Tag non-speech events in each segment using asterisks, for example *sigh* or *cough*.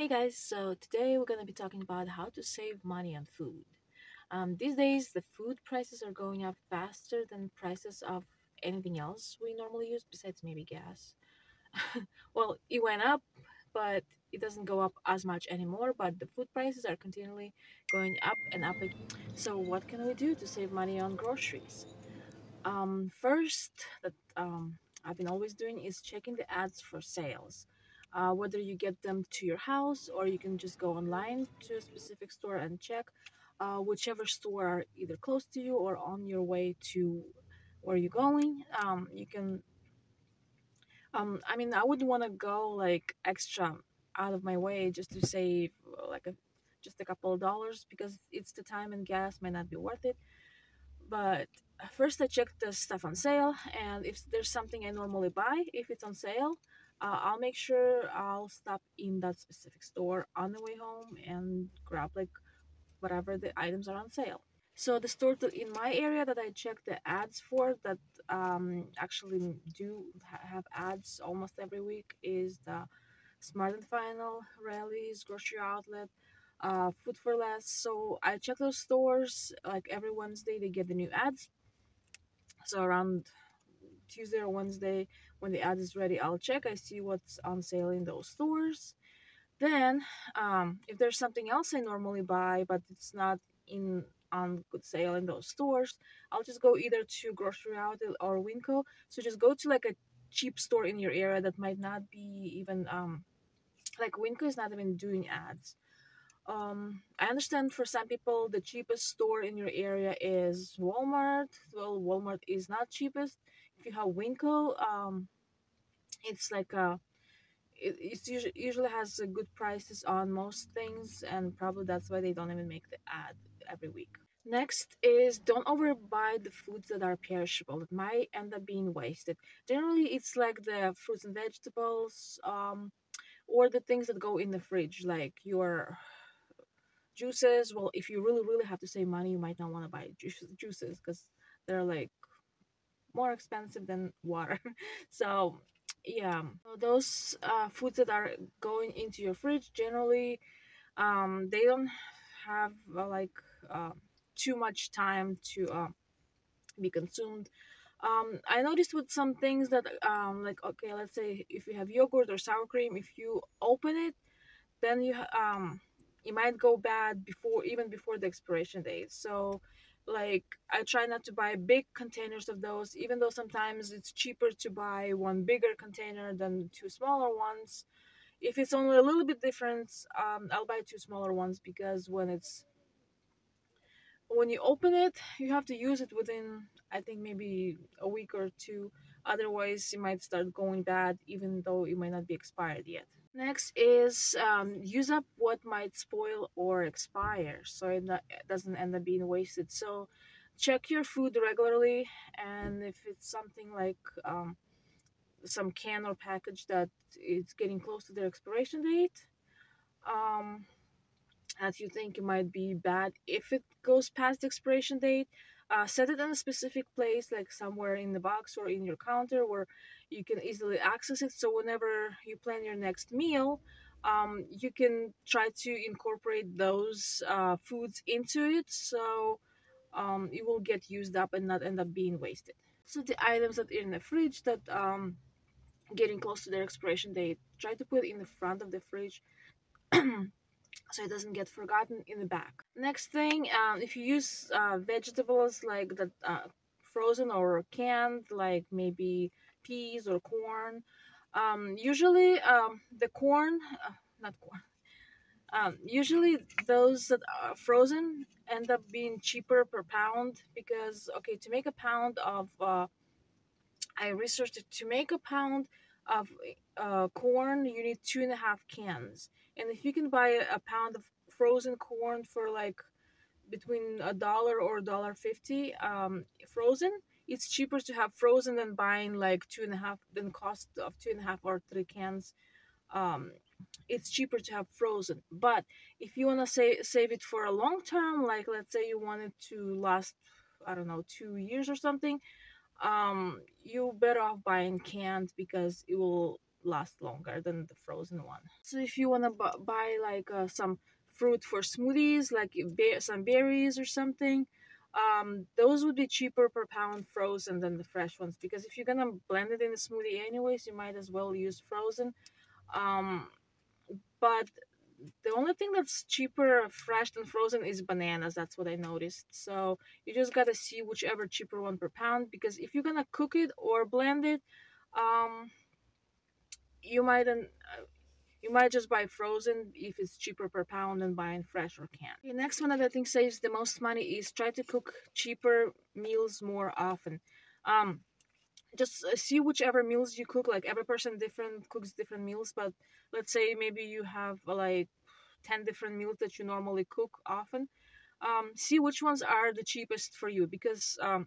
Hey guys, so today we're going to be talking about how to save money on food. Um, these days, the food prices are going up faster than prices of anything else we normally use, besides maybe gas. *laughs* well, it went up, but it doesn't go up as much anymore, but the food prices are continually going up and up again. So, what can we do to save money on groceries? Um, first, that um, I've been always doing is checking the ads for sales uh, whether you get them to your house or you can just go online to a specific store and check uh, whichever store are either close to you or on your way to where you're going um, you can um, i mean i wouldn't want to go like extra out of my way just to save uh, like a just a couple of dollars because it's the time and gas might not be worth it. But first i check the stuff on sale and if there's something i normally buy if it's on sale uh, I'll make sure I'll stop in that specific store on the way home and grab like whatever the items are on sale. So the store in my area that I check the ads for that um, actually do have ads almost every week is the Smart and Final, Raley's, Grocery Outlet, uh, Food for Less. So I check those stores like every Wednesday. They get the new ads. So around Tuesday or Wednesday when the ad is ready I'll check I see what's on sale in those stores then um, if there's something else I normally buy but it's not in on good sale in those stores I'll just go either to grocery outlet or Winco so just go to like a cheap store in your area that might not be even um like Winco is not even doing ads um, I understand for some people the cheapest store in your area is Walmart. Well, Walmart is not cheapest. If you have Winco, um, it's like a it it's usually, usually has good prices on most things, and probably that's why they don't even make the ad every week. Next is don't overbuy the foods that are perishable. it might end up being wasted. Generally, it's like the fruits and vegetables, um, or the things that go in the fridge, like your juices well if you really really have to save money you might not want to buy juices because they're like more expensive than water. *laughs* So yeah. So those uh, foods that are going into your fridge generally um, they don't have uh, like uh, too much time to uh, be consumed. Um, I noticed with some things that um, like okay let's say if you have yogurt or sour cream if you open it then you um it might go bad before even before the expiration date. So like i try not to buy big containers of those even though sometimes it's cheaper to buy one bigger container than two smaller ones. If it's only a little bit difference um, i'll buy two smaller ones because when it's when you open it you have to use it within i think maybe a week or two. Otherwise it might start going bad even though it might not be expired yet Next is um, use up what might spoil or expire so it, not, it doesn't end up being wasted. So check your food regularly and if it's something like um, some can or package that is getting close to their expiration date um, that you think it might be bad if it goes past the expiration date uh, set it in a specific place like somewhere in the box or in your counter where you can easily access it so whenever you plan your next meal um, you can try to incorporate those uh, foods into it so um, it will get used up and not end up being wasted so the items that are in the fridge that um, getting close to their expiration date try to put in the front of the fridge *clears throat* so it doesn't get forgotten in the back. Next thing, um, if you use uh, vegetables like the uh, frozen or canned, like maybe peas or corn, um, usually um, the corn, uh, not corn, um, usually those that are frozen end up being cheaper per pound because, okay, to make a pound of, uh, I researched it, to make a pound of uh, corn, you need two and a half cans. And if you can buy a pound of frozen corn for like between a dollar or a dollar fifty um, frozen it's cheaper to have frozen than buying like two and a half than cost of two and a half or three cans um, it's cheaper to have frozen but if you want to save save it for a long term like let's say you want it to last i don't know two years or something um you better off buying canned because it will last longer than the frozen one. So if you want to bu- buy like uh, some fruit for smoothies, like be- some berries or something, um, those would be cheaper per pound frozen than the fresh ones because if you're gonna blend it in a smoothie anyways, you might as well use frozen. Um, but the only thing that's cheaper fresh than frozen is bananas that's what i noticed so you just gotta see whichever cheaper one per pound because if you're gonna cook it or blend it um you might uh, you might just buy frozen if it's cheaper per pound than buying fresh or canned. The next one that I think saves the most money is try to cook cheaper meals more often. Um, just uh, see whichever meals you cook. Like every person different cooks different meals, but let's say maybe you have like 10 different meals that you normally cook often. Um, see which ones are the cheapest for you because um,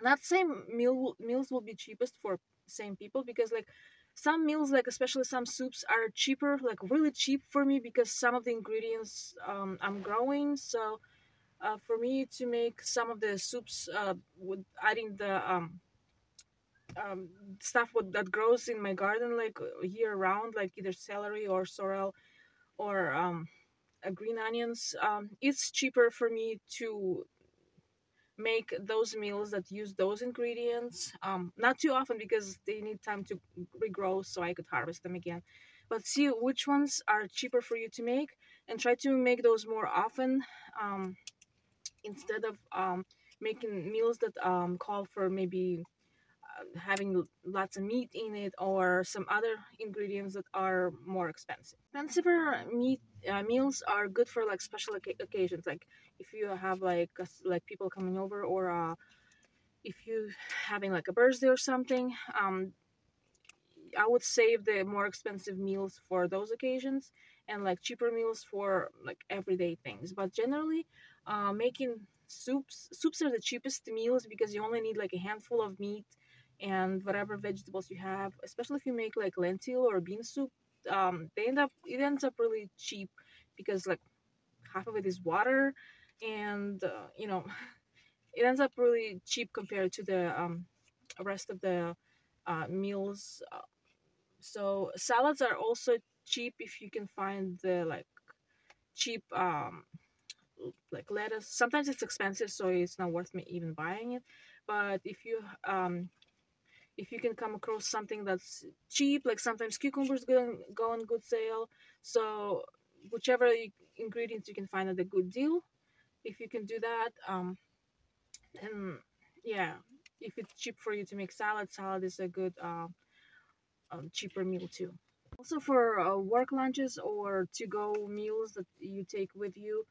not same meal meals will be cheapest for same people because like some meals like especially some soups are cheaper like really cheap for me because some of the ingredients um, i'm growing. So uh, for me to make some of the soups uh, with adding the um, um, stuff with, that grows in my garden like year round like either celery or sorrel or um, green onions um, it's cheaper for me to make those meals that use those ingredients um, not too often because they need time to regrow so i could harvest them again but see which ones are cheaper for you to make and try to make those more often um, instead of um, making meals that um, call for maybe uh, having lots of meat in it or some other ingredients that are more expensive. Expensive meat uh, meals are good for like special occasions, like if you have like a, like people coming over or uh, if you having like a birthday or something. Um, I would save the more expensive meals for those occasions and like cheaper meals for like everyday things. But generally, uh, making soups soups are the cheapest meals because you only need like a handful of meat and whatever vegetables you have especially if you make like lentil or bean soup um they end up it ends up really cheap because like half of it is water and uh, you know *laughs* it ends up really cheap compared to the um rest of the uh, meals uh, so salads are also cheap if you can find the like cheap um like lettuce. Sometimes it's expensive so it's not worth me even buying it but if you um if you can come across something that's cheap like sometimes cucumbers go, go on good sale so whichever ingredients you can find at a good deal if you can do that um then yeah if it's cheap for you to make salad salad is a good uh, um, cheaper meal too. Also for uh, work lunches or to go meals that you take with you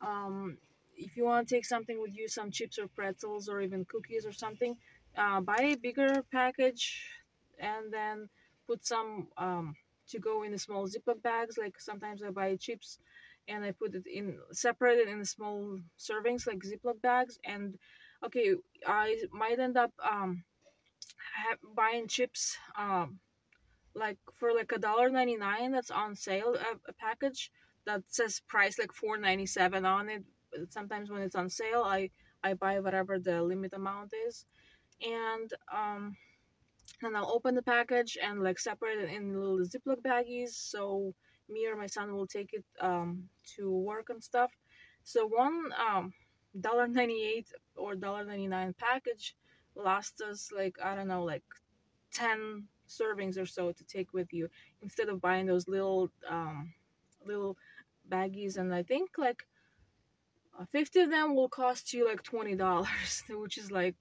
um, if you want to take something with you some chips or pretzels or even cookies or something uh, buy a bigger package and then put some um, to go in the small ziploc bags like sometimes i buy chips and i put it in separated in small servings like ziploc bags and okay i might end up um buying chips um like for like a dollar 99 that's on sale a, a package that says price like 497 on it. Sometimes when it's on sale i i buy whatever the limit amount is. And um and I'll open the package and like separate it in little Ziploc baggies. So me or my son will take it um to work and stuff. So one um dollar ninety eight or dollar ninety nine package lasts us like I don't know like ten servings or so to take with you instead of buying those little um little baggies and I think like 50 of them will cost you like $20 *laughs* which is like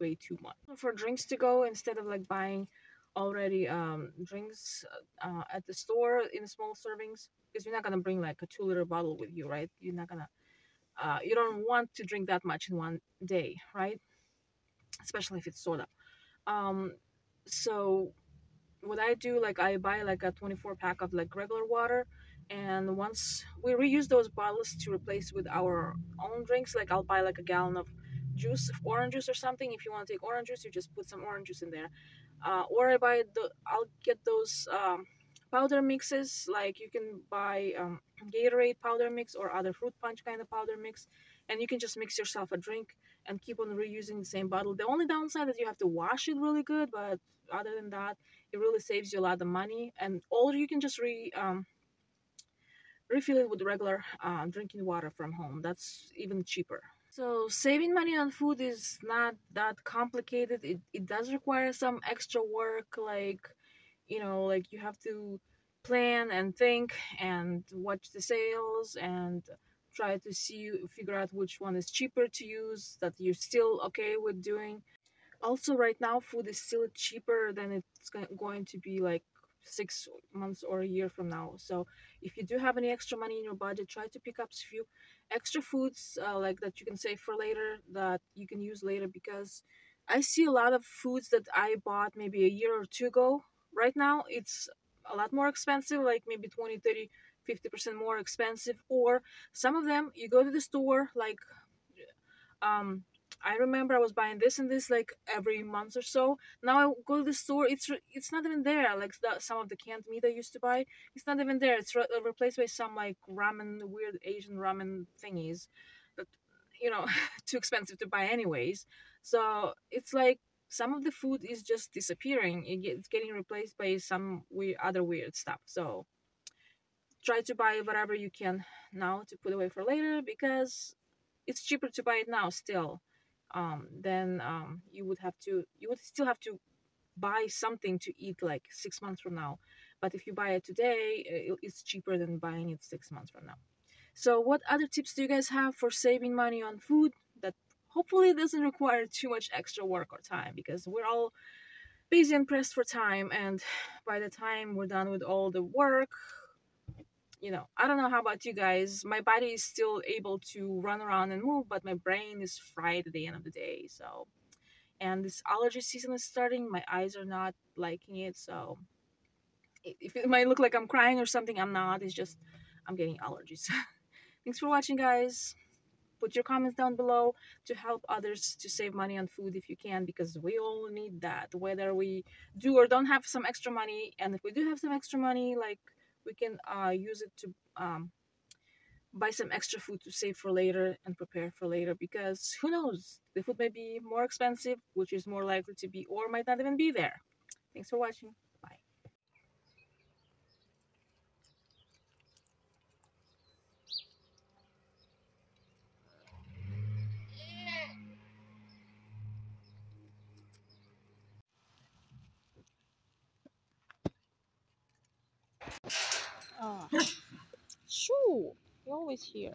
way too much for drinks to go instead of like buying already um drinks uh, at the store in small servings because you're not gonna bring like a two liter bottle with you right you're not gonna uh, you don't want to drink that much in one day right especially if it's soda um so what i do like i buy like a 24 pack of like regular water and once we reuse those bottles to replace with our own drinks like i'll buy like a gallon of juice, orange juice or something. If you want to take orange juice, you just put some orange juice in there. Uh, or I buy the, I'll get those um, powder mixes like you can buy um, *clears throat* gatorade powder mix or other fruit punch kind of powder mix and you can just mix yourself a drink and keep on reusing the same bottle. The only downside that you have to wash it really good but other than that it really saves you a lot of money and or you can just re um, refill it with regular uh, drinking water from home that's even cheaper. So saving money on food is not that complicated it, it does require some extra work like you know like you have to plan and think and watch the sales and try to see figure out which one is cheaper to use that you're still okay with doing. Also right now food is still cheaper than it's going to be like six months or a year from now. So if you do have any extra money in your budget try to pick up a few extra foods uh, like that you can save for later that you can use later because i see a lot of foods that i bought maybe a year or two ago. Right now it's a lot more expensive like maybe 20 30 50% more expensive or some of them you go to the store like um I remember I was buying this and this like every month or so. Now I go to the store, it's re- it's not even there. Like the, some of the canned meat I used to buy, it's not even there. It's re- uh, replaced by some like ramen, weird Asian ramen thingies that you know *laughs* too expensive to buy anyways. So it's like some of the food is just disappearing. It's getting replaced by some weird other weird stuff. So try to buy whatever you can now to put away for later because it's cheaper to buy it now still um, then um, you would have to you would still have to buy something to eat like six months from now. But if you buy it today it's cheaper than buying it six months from now. So what other tips do you guys have for saving money on food that hopefully doesn't require too much extra work or time? Because we're all busy and pressed for time and *sighs* by the time we're done with all the work you know, I don't know how about you guys. My body is still able to run around and move, but my brain is fried at the end of the day. So, and this allergy season is starting. My eyes are not liking it. So, if it might look like I'm crying or something, I'm not. It's just I'm getting allergies. *laughs* Thanks for watching, guys. Put your comments down below to help others to save money on food if you can, because we all need that. Whether we do or don't have some extra money, and if we do have some extra money, like we can uh, use it to um, buy some extra food to save for later and prepare for later because who knows? The food may be more expensive which is more likely to be or might not even be there. Thanks for watching Oh. Shoo! You're always here.